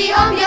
the only